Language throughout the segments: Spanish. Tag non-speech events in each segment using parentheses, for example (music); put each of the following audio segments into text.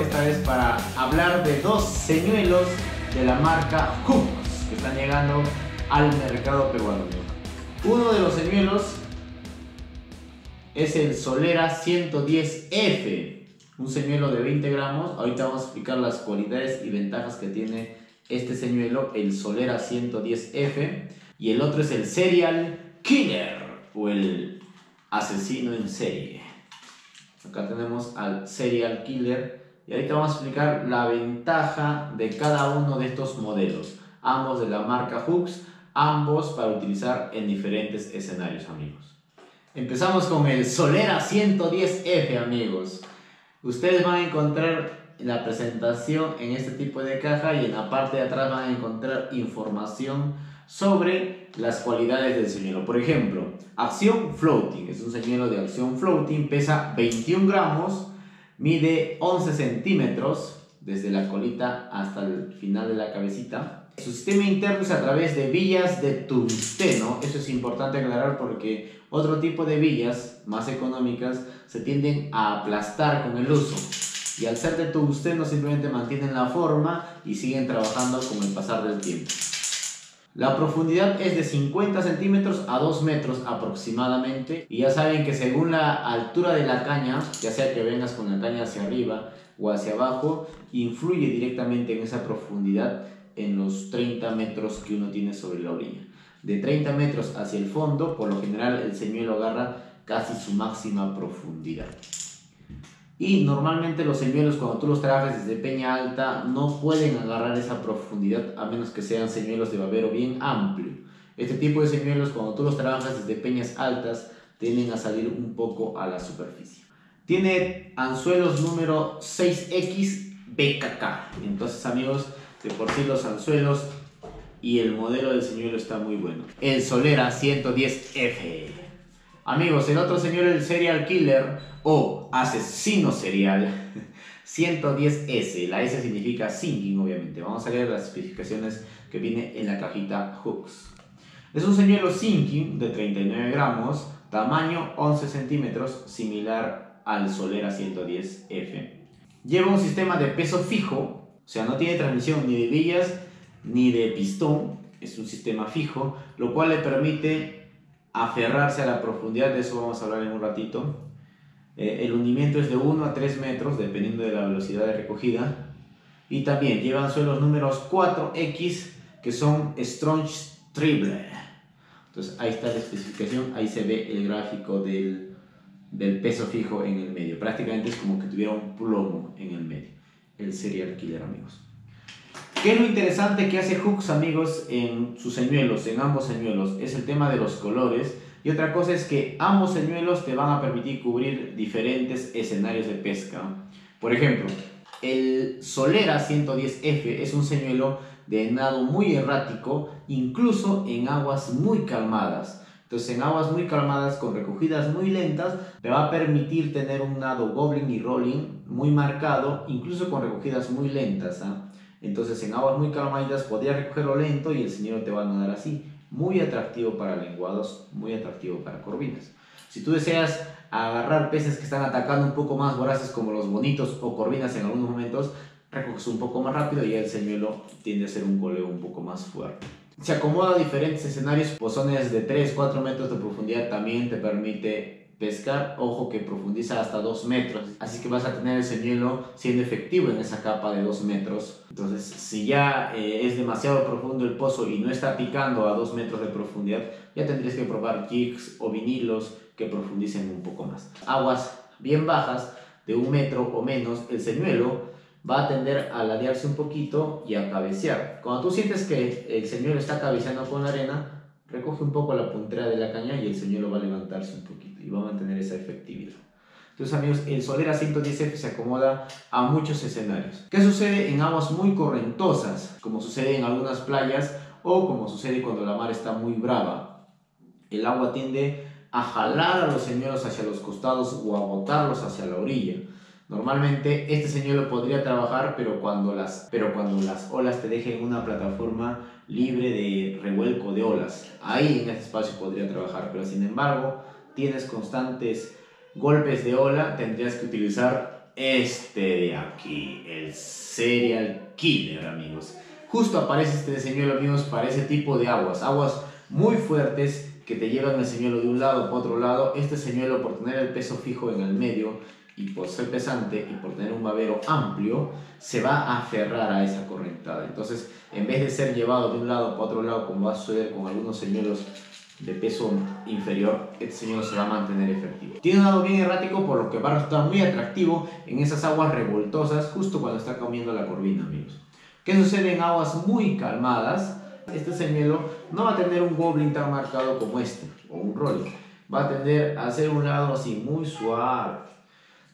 es para hablar de dos señuelos de la marca Hooks que están llegando al mercado peruano. Uno de los señuelos es el Solera 110F, un señuelo de 20 gramos. Ahorita vamos a explicar las cualidades y ventajas que tiene este señuelo, el Solera 110F. Y el otro es el Serial Killer o el asesino en serie. Acá tenemos al Serial Killer y ahorita vamos a explicar la ventaja de cada uno de estos modelos. Ambos de la marca Hooks, ambos para utilizar en diferentes escenarios amigos. Empezamos con el Solera 110F amigos. Ustedes van a encontrar la presentación en este tipo de caja y en la parte de atrás van a encontrar información sobre las cualidades del señuelo. Por ejemplo, acción floating. Es un señuelo de acción floating, pesa 21 gramos, mide 11 centímetros desde la colita hasta el final de la cabecita. Su sistema interno es a través de villas de tungsteno. Eso es importante aclarar porque otro tipo de villas más económicas se tienden a aplastar con el uso y al ser de tungsteno simplemente mantienen la forma y siguen trabajando con el pasar del tiempo. La profundidad es de 50 centímetros a 2 metros aproximadamente y ya saben que según la altura de la caña, ya sea que vengas con la caña hacia arriba o hacia abajo, influye directamente en esa profundidad en los 30 metros que uno tiene sobre la orilla. De 30 metros hacia el fondo, por lo general el señuelo agarra casi su máxima profundidad. Y normalmente los señuelos cuando tú los trabajas desde peña alta no pueden agarrar esa profundidad a menos que sean señuelos de babero bien amplio. Este tipo de señuelos cuando tú los trabajas desde peñas altas tienden a salir un poco a la superficie. Tiene anzuelos número 6X BKK. Entonces amigos, de por sí los anzuelos y el modelo del señuelo está muy bueno. El Solera 110F. Amigos, el otro señor, el Serial Killer o Asesino Serial (laughs) 110S. La S significa sinking, obviamente. Vamos a leer las especificaciones que viene en la cajita Hooks. Es un señuelo sinking de 39 gramos, tamaño 11 centímetros, similar al Solera 110F. Lleva un sistema de peso fijo, o sea, no tiene transmisión ni de villas ni de pistón, es un sistema fijo, lo cual le permite aferrarse a la profundidad, de eso vamos a hablar en un ratito. Eh, el hundimiento es de 1 a 3 metros, dependiendo de la velocidad de recogida. Y también llevan suelos números 4X, que son Strong Triple. Entonces ahí está la especificación, ahí se ve el gráfico del, del peso fijo en el medio. Prácticamente es como que tuviera un plomo en el medio. El serial killer, amigos. ¿Qué es lo interesante que hace Hooks, amigos, en sus señuelos, en ambos señuelos? Es el tema de los colores. Y otra cosa es que ambos señuelos te van a permitir cubrir diferentes escenarios de pesca. Por ejemplo, el Solera 110F es un señuelo de nado muy errático, incluso en aguas muy calmadas. Entonces, en aguas muy calmadas, con recogidas muy lentas, te va a permitir tener un nado goblin y rolling muy marcado, incluso con recogidas muy lentas. ¿ah? Entonces en aguas muy calmaditas podría recogerlo lento y el señor te va a nadar así. Muy atractivo para lenguados, muy atractivo para corvinas. Si tú deseas agarrar peces que están atacando un poco más voraces como los bonitos o corvinas en algunos momentos, recoges un poco más rápido y el señuelo tiende a ser un coleo un poco más fuerte. Se acomoda a diferentes escenarios, pozones de 3-4 metros de profundidad también te permite pescar, ojo que profundiza hasta 2 metros, así que vas a tener el señuelo siendo efectivo en esa capa de 2 metros. Entonces, si ya eh, es demasiado profundo el pozo y no está picando a 2 metros de profundidad, ya tendrías que probar jigs o vinilos que profundicen un poco más. Aguas bien bajas, de un metro o menos, el señuelo va a tender a ladearse un poquito y a cabecear. Cuando tú sientes que el señuelo está cabeceando con la arena, recoge un poco la puntera de la caña y el señuelo va a levantarse un poquito y va a mantener esa efectividad. Entonces amigos, el Solera 110F se acomoda a muchos escenarios. ¿Qué sucede en aguas muy correntosas? Como sucede en algunas playas o como sucede cuando la mar está muy brava. El agua tiende a jalar a los señuelos hacia los costados o a botarlos hacia la orilla. Normalmente este señuelo podría trabajar, pero cuando, las, pero cuando las olas te dejen una plataforma libre de revuelco de olas, ahí en ese espacio podría trabajar, pero sin embargo tienes constantes golpes de ola, tendrías que utilizar este de aquí, el Serial Killer, amigos. Justo aparece este señuelo, amigos, para ese tipo de aguas. Aguas muy fuertes que te llevan el señuelo de un lado para otro lado. Este señuelo, por tener el peso fijo en el medio y por ser pesante y por tener un babero amplio, se va a aferrar a esa correntada. Entonces, en vez de ser llevado de un lado para otro lado, como va a suceder con algunos señuelos de peso inferior, este señuelo se va a mantener efectivo. Tiene un lado bien errático, por lo que va a resultar muy atractivo en esas aguas revoltosas, justo cuando está comiendo la corvina, amigos. ¿Qué sucede en aguas muy calmadas? Este señuelo no va a tener un goblin tan marcado como este, o un rolling. Va a tender a hacer un lado así, muy suave.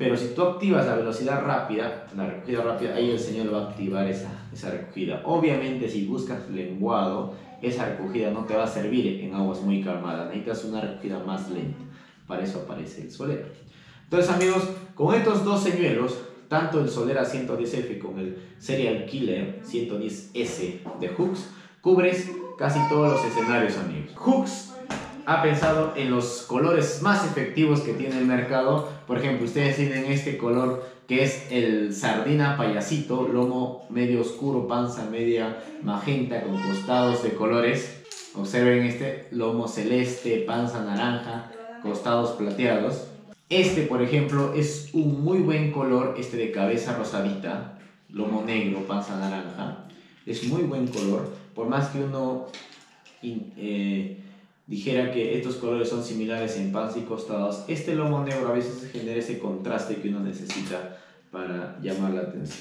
Pero si tú activas la velocidad rápida, la recogida rápida, ahí el señuelo va a activar esa, esa recogida. Obviamente, si buscas lenguado, esa recogida no te va a servir en aguas muy calmadas. Necesitas una recogida más lenta. Para eso aparece el solero. Entonces, amigos, con estos dos señuelos, tanto el Solera 110F como el Serial Killer 110S de Hooks, cubres casi todos los escenarios, amigos. Hooks ha pensado en los colores más efectivos que tiene el mercado. Por ejemplo, ustedes tienen este color que es el sardina payasito, lomo medio oscuro, panza media magenta con costados de colores. Observen este lomo celeste, panza naranja, costados plateados. Este, por ejemplo, es un muy buen color, este de cabeza rosadita, lomo negro, panza naranja. Es muy buen color, por más que uno eh, dijera que estos colores son similares en panza y costados, este lomo negro a veces genera ese contraste que uno necesita para llamar la atención.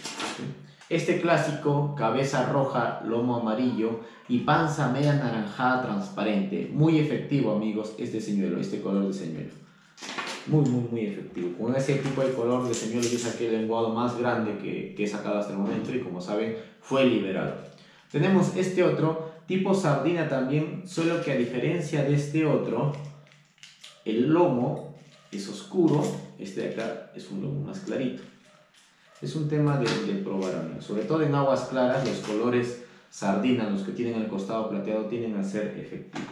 Este clásico, cabeza roja, lomo amarillo y panza media naranjada transparente. Muy efectivo, amigos, este señuelo, este color de señuelo. Muy, muy, muy efectivo. Con ese tipo de color de señuelo yo saqué el lenguado más grande que, que he sacado hasta el momento y como saben fue liberado. Tenemos este otro, tipo sardina también, solo que a diferencia de este otro, el lomo es oscuro, este de acá es un lomo más clarito. Es un tema de, de probar, amigos. Sobre todo en aguas claras, los colores sardina, los que tienen el costado plateado, tienen a ser efectivos.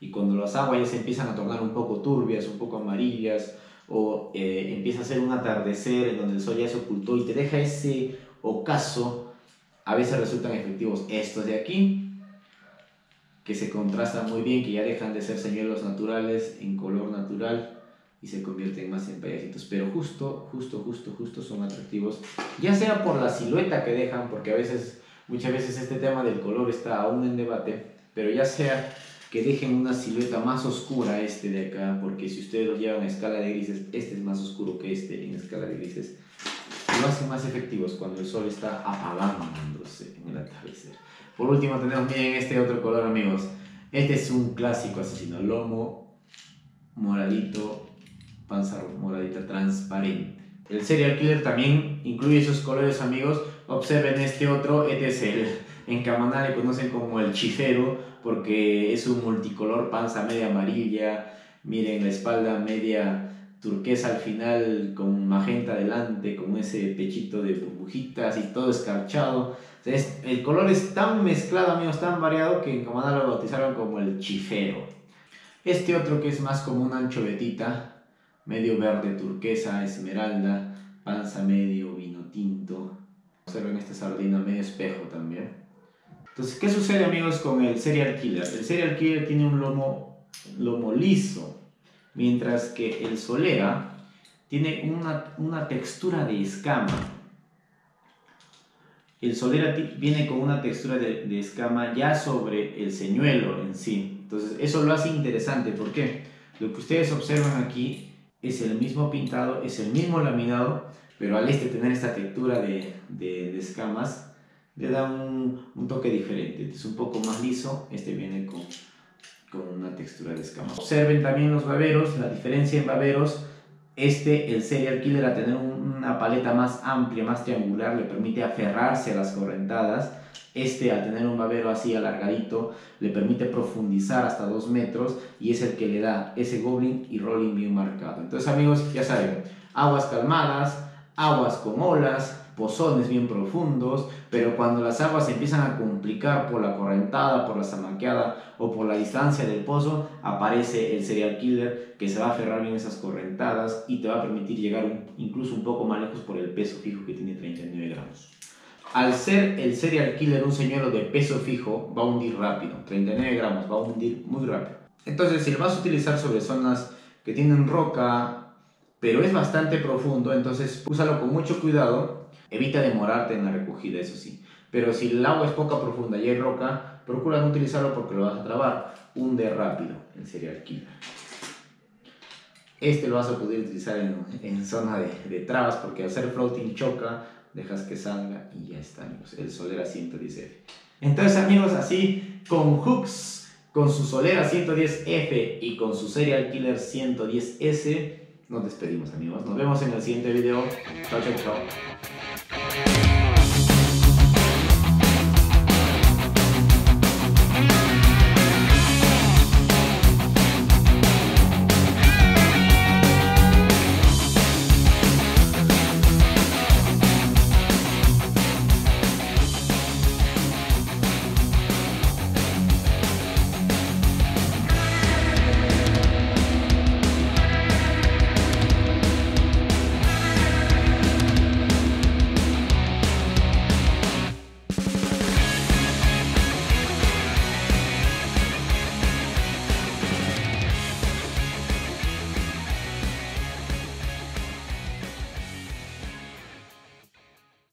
Y cuando las aguas ya se empiezan a tornar un poco turbias, un poco amarillas, o eh, empieza a ser un atardecer en donde el sol ya se ocultó y te deja ese ocaso, a veces resultan efectivos estos de aquí, que se contrastan muy bien, que ya dejan de ser señuelos naturales en color natural y se convierten más en payasitos. Pero justo, justo, justo, justo son atractivos, ya sea por la silueta que dejan, porque a veces, muchas veces este tema del color está aún en debate, pero ya sea que dejen una silueta más oscura este de acá, porque si ustedes lo llevan a escala de grises, este es más oscuro que este en escala de grises. Lo hacen más efectivos cuando el sol está apagándose en el atardecer. Por último tenemos, miren este otro color amigos. Este es un clásico asesino, lomo moradito, panza moradita transparente. El serial killer también incluye esos colores amigos. Observen este otro, este es el, en Camaná le conocen como el chifero, porque es un multicolor, panza media amarilla, miren la espalda media turquesa al final con magenta adelante, con ese pechito de burbujitas y todo escarchado. el color es tan mezclado, amigos, tan variado que en Camaná lo bautizaron como el chifero. Este otro que es más como un anchovitita, medio verde turquesa, esmeralda, panza medio vino tinto. Observen esta sardina medio espejo también. Entonces, ¿qué sucede amigos con el serial killer? El serial killer tiene un lomo, lomo liso, mientras que el solera tiene una, una textura de escama. El solera viene con una textura de, de, escama ya sobre el señuelo en sí. Entonces, eso lo hace interesante. ¿Por qué? Lo que ustedes observan aquí es el mismo pintado, es el mismo laminado, pero al este tener esta textura de, de, de escamas, le da un, un, toque diferente. Es un poco más liso, este viene con, con una textura de escama. Observen también los baberos, la diferencia en baberos. Este, el serial killer, a tener una paleta más amplia, más triangular, le permite aferrarse a las correntadas. Este, al tener un babero así alargadito, le permite profundizar hasta 2 metros y es el que le da ese goblin y rolling bien marcado. Entonces, amigos, ya saben, aguas calmadas, aguas con olas, pozones bien profundos, pero cuando las aguas se empiezan a complicar por la correntada, por la zamaqueada o por la distancia del pozo, aparece el serial killer que se va a aferrar bien esas correntadas y te va a permitir llegar incluso un poco más lejos por el peso fijo que tiene 39 gramos. Al ser el serial killer un señuelo de peso fijo, va a hundir rápido, 39 gramos, va a hundir muy rápido. Entonces, si lo vas a utilizar sobre zonas que tienen roca, pero es bastante profundo, entonces úsalo con mucho cuidado, evita demorarte en la recogida, eso sí. Pero si el agua es poca profunda y hay roca, procura no utilizarlo porque lo vas a trabar. Hunde rápido el serial killer. Este lo vas a poder utilizar en, en zona de, de, trabas porque hacer floating choca, dejas que salga y ya está, amigos. El Solera 110F. Entonces, amigos, así con hooks, con su Solera 110F y con su Serial Killer 110S, nos despedimos, amigos. Nos vemos en el siguiente video. Chao, chao, chao.